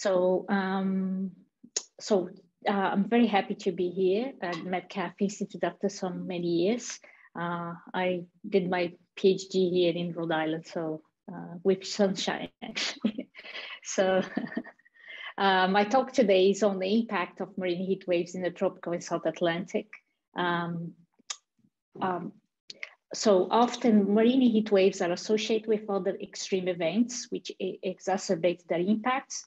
So, um, so uh, I'm very happy to be here at Metcalf Institute after so many years. Uh, I did my PhD here in Rhode Island, so uh, with sunshine so uh, my talk today is on the impact of marine heat waves in the tropical and South Atlantic. Um, um, so often marine heat waves are associated with other extreme events which exacerbate their impacts.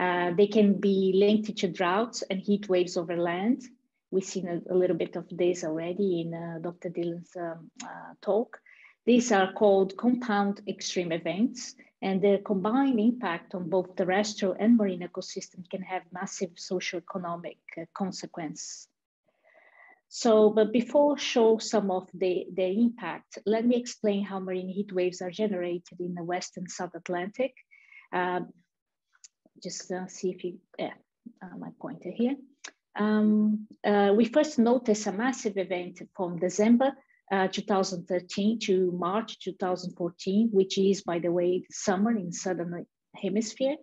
Uh, they can be linked to droughts and heat waves over land. We've seen a, a little bit of this already in uh, Dr. Dillon's um, uh, talk. These are called compound extreme events, and their combined impact on both terrestrial and marine ecosystems can have massive socioeconomic uh, consequences. So, but before I show some of the, the impact, let me explain how marine heat waves are generated in the West and South Atlantic. Uh, just uh, see if you, yeah, uh, my pointer here. Um, uh, we first noticed a massive event from December uh, 2013 to March 2014, which is, by the way, summer in Southern Hemisphere.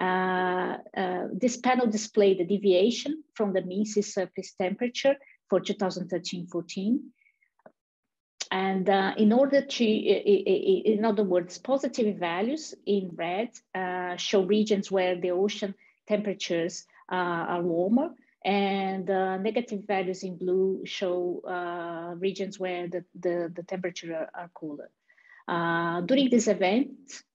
Uh, uh, this panel displayed the deviation from the mean sea surface temperature for 2013-14. And uh, in order to, in other words, positive values in red uh, show regions where the ocean temperatures uh, are warmer and uh, negative values in blue show uh, regions where the, the, the temperature are, are cooler. Uh, during this event,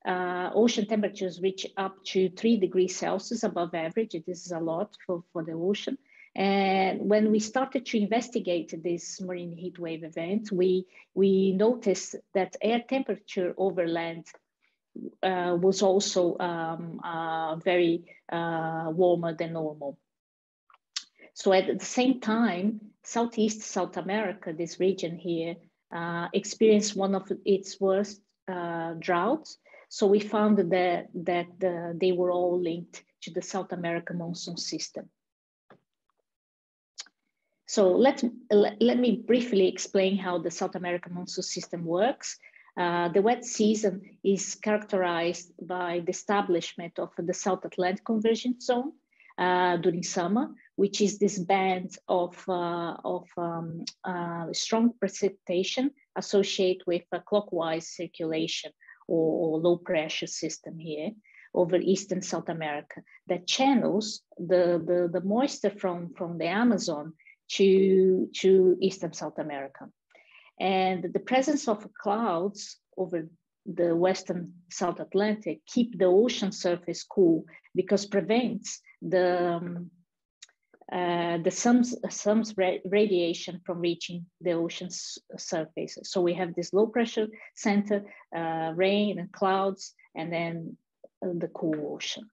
uh, ocean temperatures reach up to three degrees Celsius above average. This is a lot for, for the ocean. And when we started to investigate this marine heat wave event, we, we noticed that air temperature over land uh, was also um, uh, very warmer than normal. So at the same time, Southeast South America, this region here, uh, experienced one of its worst uh, droughts. So we found that, that uh, they were all linked to the South American monsoon system. So let, let, me briefly explain how the South American monsoon system works. Uh, the wet season is characterized by the establishment of the South Atlantic convergence zone uh, during summer, which is this band of, uh, of um, uh, strong precipitation associated with a clockwise circulation or, or, low pressure system here over Eastern South America that channels the, the, the moisture from, from the Amazon to, to Eastern South America. And the presence of clouds over the Western South Atlantic keep the ocean surface cool because prevents the um, uh, the sun's, sun's radiation from reaching the ocean's surface. So we have this low pressure center, uh, rain and clouds, and then uh, the cool ocean.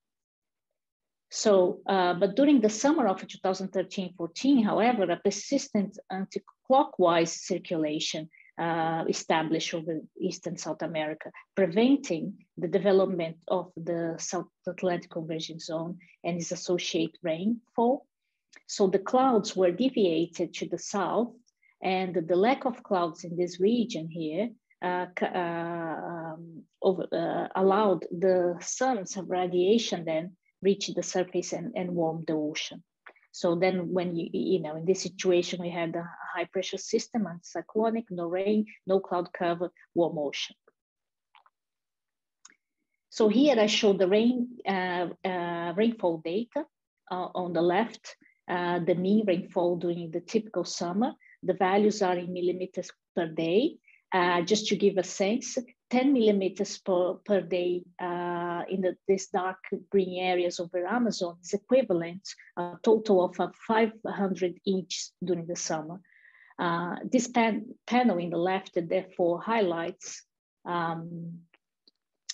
So, uh, but during the summer of 2013-14, however, a persistent anti-clockwise circulation uh, established over Eastern South America, preventing the development of the South Atlantic Convergence Zone and its associated rainfall. So the clouds were deviated to the south and the lack of clouds in this region here uh, uh, um, uh, allowed the sun's radiation then reach the surface and, and warm the ocean. So then when you, you know, in this situation, we had a high pressure system and cyclonic, no rain, no cloud cover, warm ocean. So here I show the rain, uh, uh, rainfall data uh, on the left uh, the mean rainfall during the typical summer. The values are in millimeters per day. Uh, just to give a sense, 10 millimeters per, per day uh, in the, this dark green areas over Amazon is equivalent a total of uh, 500 inches during the summer. Uh, this pan panel in the left therefore highlights um,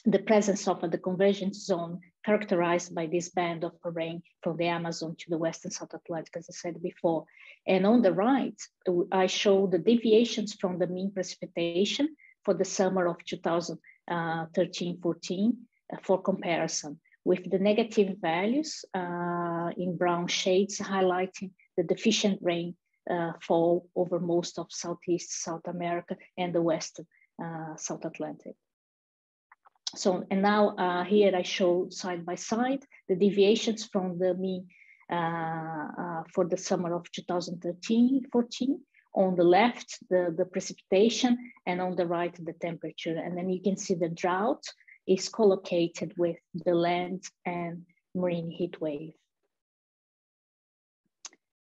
the presence of the convergence zone characterized by this band of rain from the Amazon to the Western South Atlantic, as I said before. And on the right, I show the deviations from the mean precipitation for the summer of 2013-14 uh, for comparison, with the negative values uh, in brown shades highlighting the deficient rain uh, fall over most of Southeast South America and the Western South Atlantic. so, and now uh, here I show side by side the deviations from the mean uh, uh, for the summer of 2013-14. On the left, the, the precipitation, and on the right, the temperature. And then you can see the drought is collocated with the land and marine heat wave.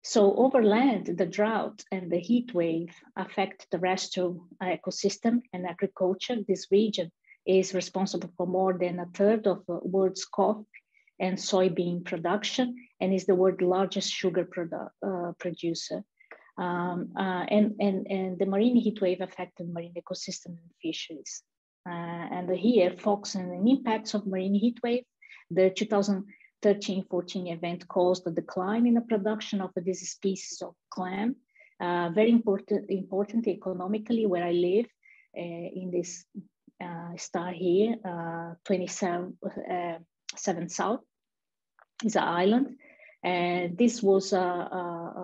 So over land, the drought and the heat wave affect the terrestrial ecosystem and agriculture. This region is responsible for more than a third of the world's coffee and soybean production and is the world's largest sugar produ uh, producer. Um, uh, and, and, and the marine heat wave affected marine ecosystem and fisheries. Uh, and here, focusing on the impacts of marine heat wave, the 2013-14 event caused a decline in the production of this species of clam. Uh, very important, important economically where I live uh, in this uh, star here, uh, 27 uh, seven South is an island. And this was a, a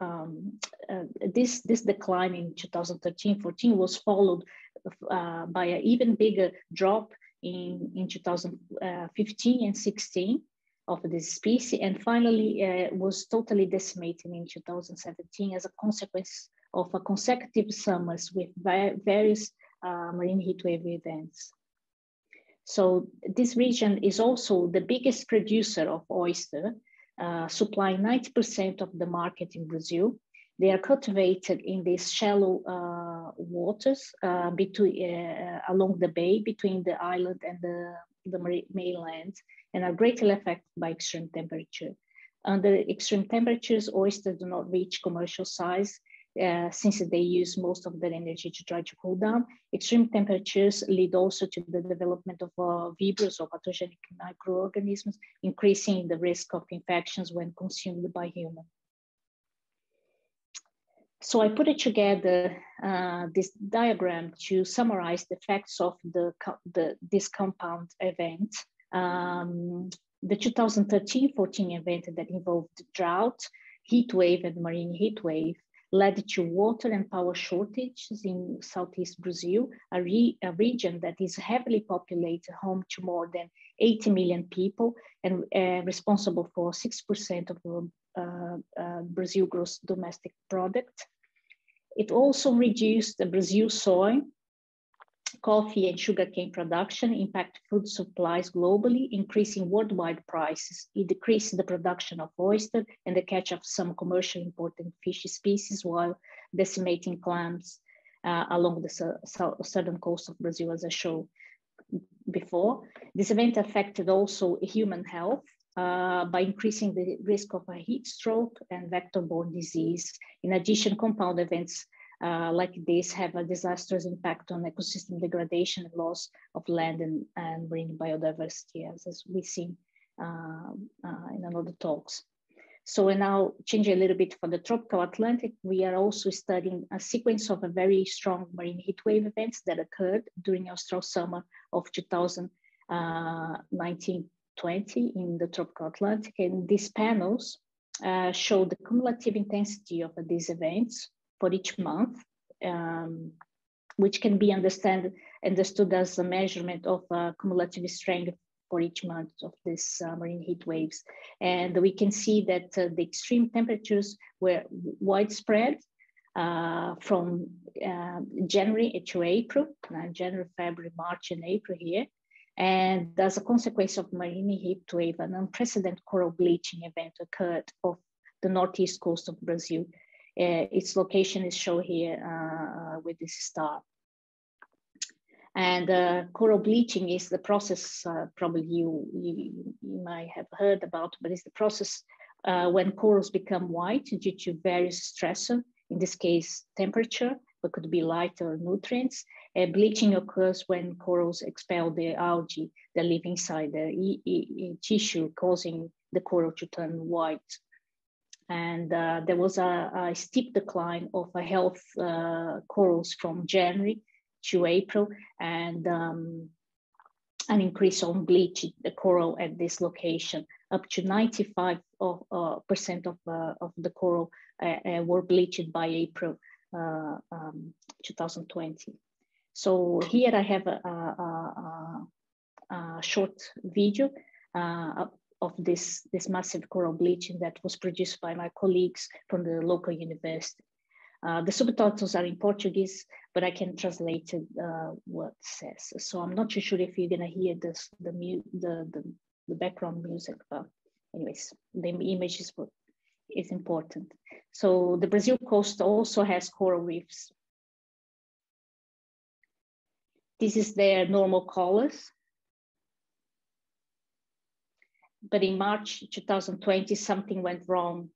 um, uh, this this decline in 2013-14 was followed uh, by an even bigger drop in in 2015 and 16 of this species, and finally uh, was totally decimated in 2017 as a consequence of a consecutive summers with various uh, marine heatwave events. So this region is also the biggest producer of oyster, uh, supplying 90% of the market in Brazil. They are cultivated in these shallow uh, waters uh, between, uh, along the bay between the island and the, the mainland and are greatly affected by extreme temperature. Under extreme temperatures, oysters do not reach commercial size uh, since they use most of their energy to try to cool down. Extreme temperatures lead also to the development of uh, or pathogenic microorganisms, increasing the risk of infections when consumed by humans. So I put it together, uh, this diagram to summarize the effects of the, the this compound event. Um, the 2013-14 event that involved drought, heat wave and marine heat wave led to water and power shortages in Southeast Brazil, a, re a, region that is heavily populated, home to more than 80 million people and uh, responsible for 6% of uh, uh, Brazil gross domestic product. It also reduced the Brazil soy coffee and sugarcane production impact food supplies globally, increasing worldwide prices. It decreases the production of oyster and the catch of some commercially important fish species while decimating clams uh, along the southern coast of Brazil, as I showed before. This event affected also human health uh, by increasing the risk of a heat stroke and vector-borne disease. In addition, compound events uh, like this have a disastrous impact on ecosystem degradation and loss of land and, and marine biodiversity, as, as we see uh, uh, in another talks. So we now change a little bit for the tropical Atlantic. We are also studying a sequence of a very strong marine heat wave events that occurred during austral summer of 2019-20 uh, in the tropical Atlantic. And these panels uh, show the cumulative intensity of these events for each month, um, which can be understand, understood as a measurement of uh, cumulative strength for each month of this uh, marine heat waves. And we can see that uh, the extreme temperatures were widespread uh, from uh, January to April, uh, January, February, March, and April here. And as a consequence of marine heat wave, an unprecedented coral bleaching event occurred off the northeast coast of Brazil its location is shown here uh, with this star. And uh, coral bleaching is the process uh, probably you, you, you, might have heard about, but it's the process uh, when corals become white due to various stressors, in this case, temperature, but could be light or nutrients. Uh, bleaching occurs when corals expel the algae that live inside the e e tissue, causing the coral to turn white and uh, there was a, a, steep decline of health uh, corals from January to April, and um, an increase on bleached coral at this location. Up to 95 of, uh, percent of, uh, of the coral uh, uh, were bleached by April um, 2020. So here I have a, a, a, short video uh, of this, this massive coral bleaching that was produced by my colleagues from the local university. Uh, the subtitles are in Portuguese, but I can translate uh, what says. So I'm not too sure if you're gonna hear this, the, the, the, the background music, but anyways, the image is, is important. So the Brazil coast also has coral reefs. This is their normal colors. But in March 2020, something went wrong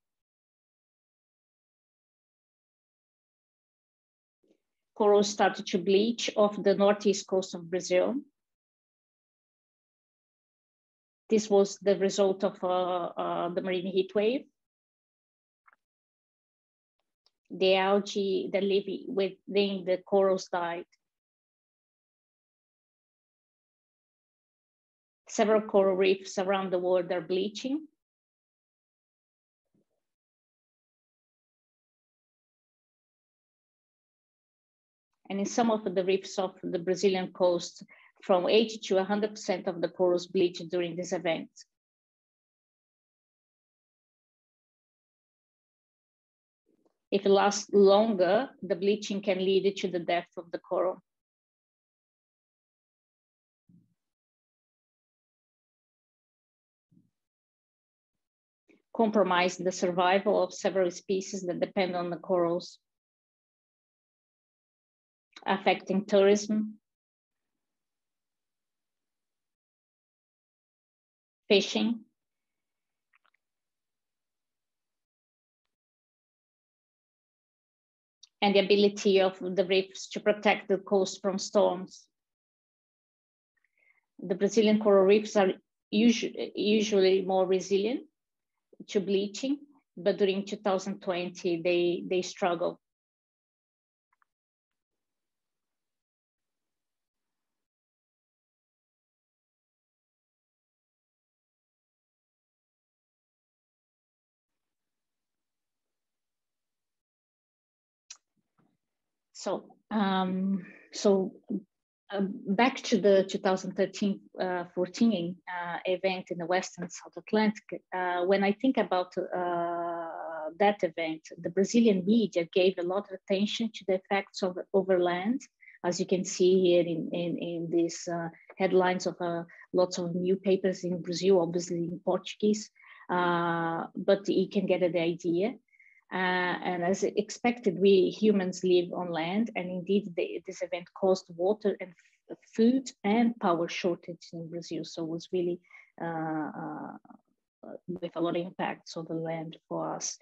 corals started to bleach off the northeast coast of Brazil. This was the result of uh, uh, the marine heat wave. The algae that live within the corals died. Several coral reefs around the world are bleaching. and in some of the reefs off the Brazilian coast, from 80 to 100% of the corals bleached during this event. If it lasts longer, the bleaching can lead to the death of the coral. Compromise the survival of several species that depend on the corals affecting tourism, fishing, and the ability of the reefs to protect the coast from storms. The Brazilian coral reefs are usually, more resilient to bleaching, but during 2020, they, they struggle So, um, so uh, back to the 2013-14 uh, uh, event in the Western South Atlantic, uh, when I think about uh, that event, the Brazilian media gave a lot of attention to the effects of overland, as you can see here in, in, in these uh, headlines of lots of new papers in Brazil, obviously in Portuguese, but you can get the idea. Uh, and as expected, we humans live on land, and indeed, this event caused water and food and power shortage in Brazil. So it was really uh, uh, with a lot of impacts on the land for us.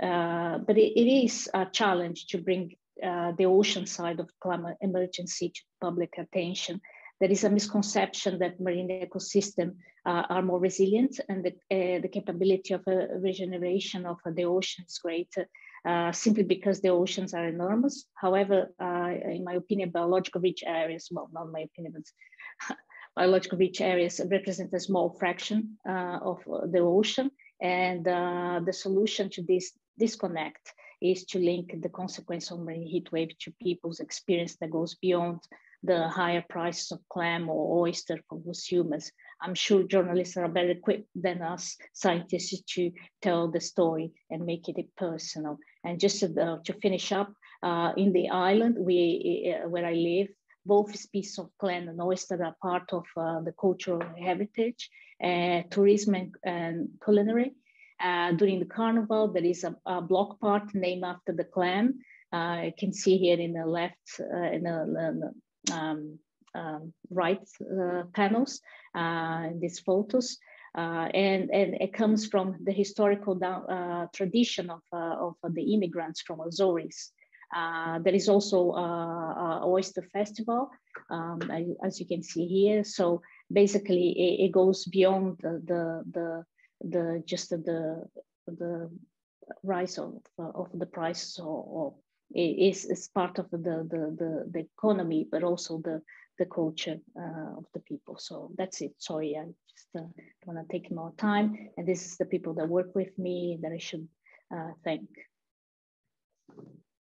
Uh, but it, it is a challenge to bring uh, the ocean side of climate emergency to public attention there is a misconception that marine ecosystem uh, are more resilient and that uh, the capability of a regeneration of the ocean is greater uh, simply because the oceans are enormous. However, uh, in my opinion, biological rich areas, well, not my opinion, but biological rich areas represent a small fraction uh, of the ocean. And uh, the solution to this disconnect is to link the consequence of marine heat wave to people's experience that goes beyond the higher prices of clam or oyster for consumers. I'm sure journalists are better equipped than us scientists to tell the story and make it personal. And just to, uh, to finish up, uh, in the island we, uh, where I live, both species of clam and oyster are part of uh, the cultural heritage, uh, tourism and, and culinary. Uh, during the carnival, there is a, a, block part named after the clam. you can see here in the left, in the um, um, right uh, panels uh, these photos. Uh, and, and it comes from the historical uh, tradition of, uh, of the immigrants from Azores. Uh, there is also a oyster festival, um, as you can see here. So basically, it, it goes beyond the the the, the just the the rise of of the price or, is, is part of the, the, the, the economy, but also the, the culture uh, of the people. So that's it. Sorry, I just uh, want to take more time. And this is the people that work with me that I should uh, thank.